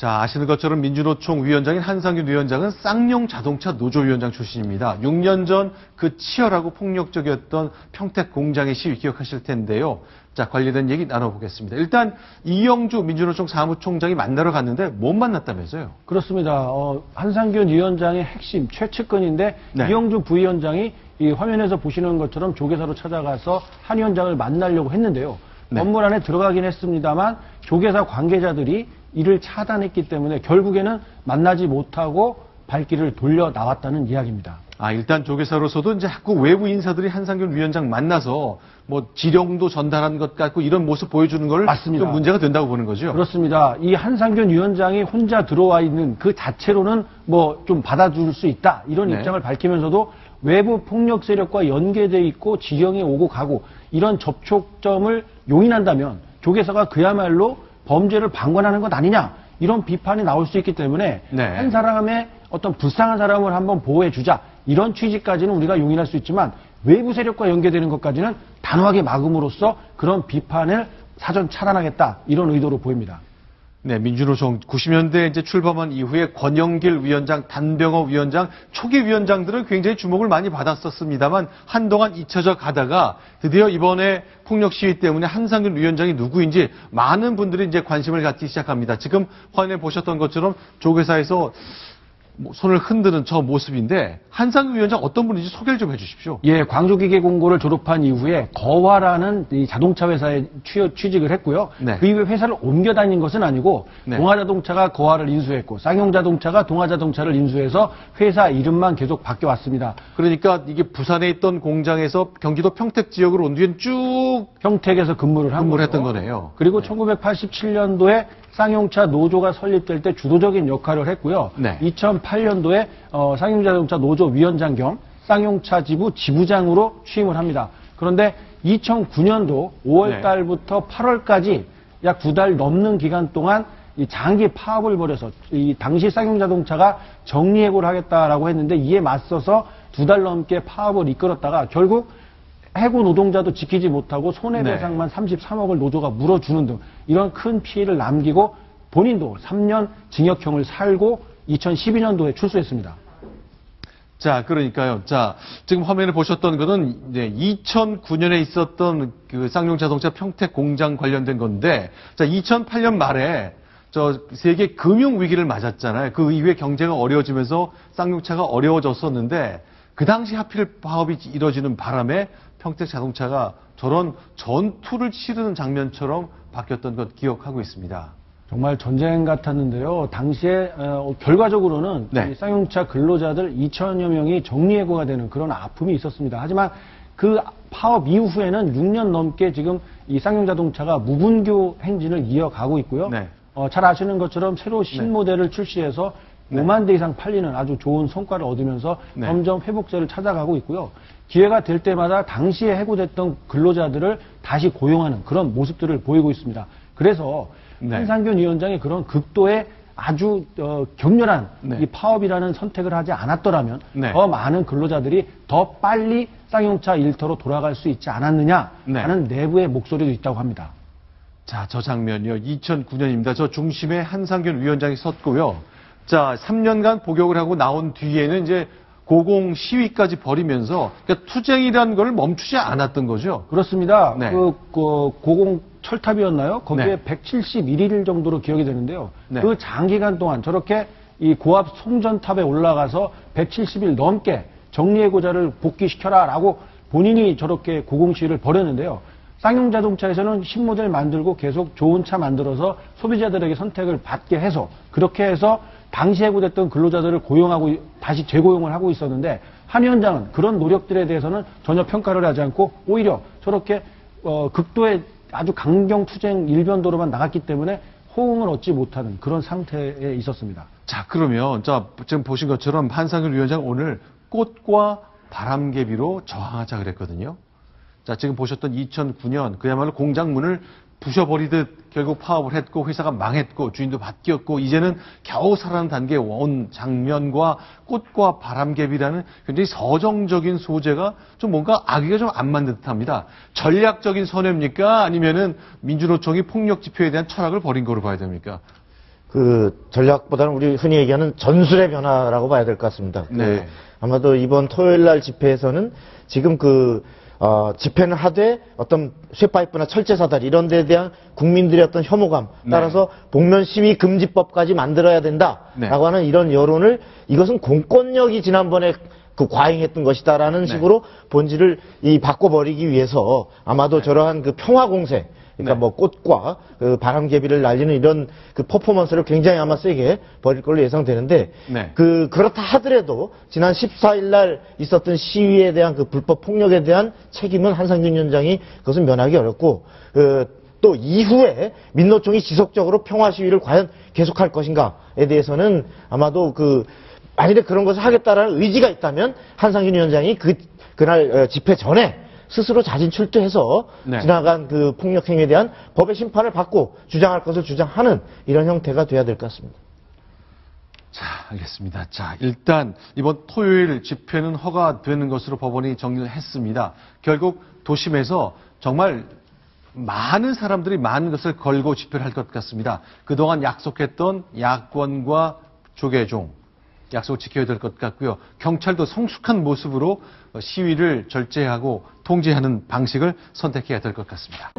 자, 아시는 것처럼 민주노총 위원장인 한상균 위원장은 쌍용 자동차 노조위원장 출신입니다. 6년 전 그 치열하고 폭력적이었던 평택 공장의 시위 기억하실 텐데요. 자, 관련된 얘기 나눠보겠습니다. 일단 이영주 민주노총 사무총장이 만나러 갔는데 못 만났다면서요? 그렇습니다. 어, 한상균 위원장의 핵심 최측근인데 네. 이영주 부위원장이 이 화면에서 보시는 것처럼 조계사로 찾아가서 한 위원장을 만나려고 했는데요. 네. 건물 안에 들어가긴 했습니다만 조계사 관계자들이 이를 차단했기 때문에 결국에는 만나지 못하고 발길을 돌려 나왔다는 이야기입니다. 아, 일단 조계사로서도 이제 자꾸 외부 인사들이 한상균 위원장 만나서 뭐 지령도 전달한 것 같고 이런 모습 보여주는 걸 맞습니다. 좀 문제가 된다고 보는 거죠. 그렇습니다. 이 한상균 위원장이 혼자 들어와 있는 그 자체로는 뭐 좀 받아줄 수 있다 이런 네. 입장을 밝히면서도 외부 폭력 세력과 연계돼 있고 지령이 오고 가고 이런 접촉점을 용인한다면 조계사가 그야말로 범죄를 방관하는 것 아니냐 이런 비판이 나올 수 있기 때문에 네. 한 사람의 어떤 불쌍한 사람을 한번 보호해 주자 이런 취지까지는 우리가 용인할 수 있지만 외부 세력과 연계되는 것까지는 단호하게 막음으로써 그런 비판을 사전 차단하겠다 이런 의도로 보입니다. 네, 민주노총 90년대 이제 출범한 이후에 권영길 위원장, 단병호 위원장, 초기 위원장들은 굉장히 주목을 많이 받았었습니다만 한동안 잊혀져 가다가 드디어 이번에 폭력 시위 때문에 한상균 위원장이 누구인지 많은 분들이 이제 관심을 갖기 시작합니다. 지금 화면에 보셨던 것처럼 조계사에서 뭐 손을 흔드는 저 모습인데 한상균 위원장 어떤 분인지 소개를 좀 해주십시오. 예, 광주기계공고를 졸업한 이후에 거화라는 이 자동차 회사에 취, 취직을 했고요. 네. 그 이후에 회사를 옮겨 다닌 것은 아니고 네. 동아자동차가 거화를 인수했고 쌍용자동차가 동아자동차를 인수해서 회사 이름만 계속 바뀌어 왔습니다. 그러니까 이게 부산에 있던 공장에서 경기도 평택 지역으로 온 뒤엔 쭉 평택에서 근무를 한 근무를. 했던 거네요. 그리고 1987년도에 쌍용차 노조가 설립될 때 주도적인 역할을 했고요. 네. 2008년도에 어, 쌍용자동차 노조 위원장 겸 쌍용차 지부 지부장으로 취임을 합니다. 그런데 2009년도 5월 네. 달부터 8월까지 약두달 넘는 기간 동안 이 장기 파업을 벌여서 이 당시 쌍용자동차가 정리해고를 하겠다라고 했는데 이에 맞서서 두 달 넘게 파업을 이끌었다가 결국 해고 노동자도 지키지 못하고 손해배상만 33억을 노조가 물어주는 등 이런 큰 피해를 남기고 본인도 3년 징역형을 살고 2012년도에 출소했습니다. 자, 그러니까요. 자, 지금 화면에 보셨던 것은 이제 2009년에 있었던 그 쌍용 자동차 평택 공장 관련된 건데, 자, 2008년 말에 저 세계 금융 위기를 맞았잖아요. 그 이후에 경제가 어려워지면서 쌍용차가 어려워졌었는데, 그 당시 하필 파업이 이뤄지는 바람에 평택 자동차가 저런 전투를 치르는 장면처럼 바뀌었던 것 기억하고 있습니다. 정말 전쟁 같았는데요. 당시에 어, 결과적으로는 네. 이 쌍용차 근로자들 2천여 명이 정리해고가 되는 그런 아픔이 있었습니다. 하지만 그 파업 이후에는 6년 넘게 지금 이 쌍용자동차가 무분교 행진을 이어가고 있고요. 네. 어, 잘 아시는 것처럼 새로 네. 신모델을 출시해서 네. 5만 대 이상 팔리는 아주 좋은 성과를 얻으면서 네. 점점 회복세를 찾아가고 있고요. 기회가 될 때마다 당시에 해고됐던 근로자들을 다시 고용하는 그런 모습들을 보이고 있습니다. 그래서 네. 한상균 위원장이 그런 극도의 아주 어, 격렬한 네. 이 파업이라는 선택을 하지 않았더라면 네. 더 많은 근로자들이 더 빨리 쌍용차 일터로 돌아갈 수 있지 않았느냐 네. 하는 내부의 목소리도 있다고 합니다. 자, 저 장면이요. 2009년입니다. 저 중심에 한상균 위원장이 섰고요. 자, 3년간 복역을 하고 나온 뒤에는 이제 고공 시위까지 벌이면서 그러니까 투쟁이라는 걸 멈추지 않았던 거죠. 그렇습니다. 네. 그, 그 고공 철탑이었나요? 거기에 네. 171일 정도로 기억이 되는데요. 네. 그 장기간 동안 저렇게 이 고압 송전탑에 올라가서 170일 넘게 정리해고자를 복귀시켜라라고 본인이 저렇게 고공 시위를 벌였는데요. 쌍용 자동차에서는 신모델 만들고 계속 좋은 차 만들어서 소비자들에게 선택을 받게 해서 그렇게 해서 당시 해고됐던 근로자들을 고용하고 다시 재고용을 하고 있었는데 한 위원장은 그런 노력들에 대해서는 전혀 평가를 하지 않고 오히려 저렇게 어, 극도의 아주 강경 투쟁 일변도로만 나갔기 때문에 호응을 얻지 못하는 그런 상태에 있었습니다. 자, 그러면 자, 지금 보신 것처럼 한상균 위원장 오늘 꽃과 바람개비로 저항하자 그랬거든요. 자, 지금 보셨던 2009년 그야말로 공장 문을 부셔버리듯 결국 파업을 했고 회사가 망했고 주인도 바뀌었고 이제는 겨우 살아난 단계에 온 장면과 꽃과 바람개비라는 굉장히 서정적인 소재가 좀 뭔가 아기가 좀 안 맞는 듯합니다. 전략적인 선회입니까? 아니면은 민주노총이 폭력 집회에 대한 철학을 버린 거로 봐야 됩니까? 그 전략보다는 우리 흔히 얘기하는 전술의 변화라고 봐야 될 것 같습니다. 그 네. 아마도 이번 토요일 날 집회에서는 지금 그 어, 집회는 하되 어떤 쇠파이프나 철제 사다리 이런 데에 대한 국민들의 어떤 혐오감 네. 따라서 복면 시위 금지법까지 만들어야 된다라고 네. 하는 이런 여론을 이것은 공권력이 지난번에 그 과잉했던 것이다라는 네. 식으로 본질을 이 바꿔버리기 위해서 아마도 저러한 그 평화 공세 그러니까 네. 뭐 꽃과 그 바람개비를 날리는 이런 그 퍼포먼스를 굉장히 아마 세게 벌일 걸로 예상되는데 네. 그 그렇다 하더라도 지난 14일 날 있었던 시위에 대한 그 불법 폭력에 대한 책임은 한상균 위원장이 그것은 면하기 어렵고 그 또 이후에 민노총이 지속적으로 평화 시위를 과연 계속할 것인가에 대해서는 아마도 그 만일에 그런 것을 하겠다라는 의지가 있다면 한상균 위원장이 그 그날 어, 집회 전에 스스로 자진 출두해서 네. 지나간 그 폭력 행위에 대한 법의 심판을 받고 주장할 것을 주장하는 이런 형태가 돼야 될 것 같습니다. 자, 알겠습니다. 자, 일단 이번 토요일 집회는 허가되는 것으로 법원이 정리를 했습니다. 결국 도심에서 정말 많은 사람들이 많은 것을 걸고 집회를 할 것 같습니다. 그동안 약속했던 야권과 조계종 약속을 지켜야 될 것 같고요. 경찰도 성숙한 모습으로 시위를 절제하고 통제하는 방식을 선택해야 될 것 같습니다.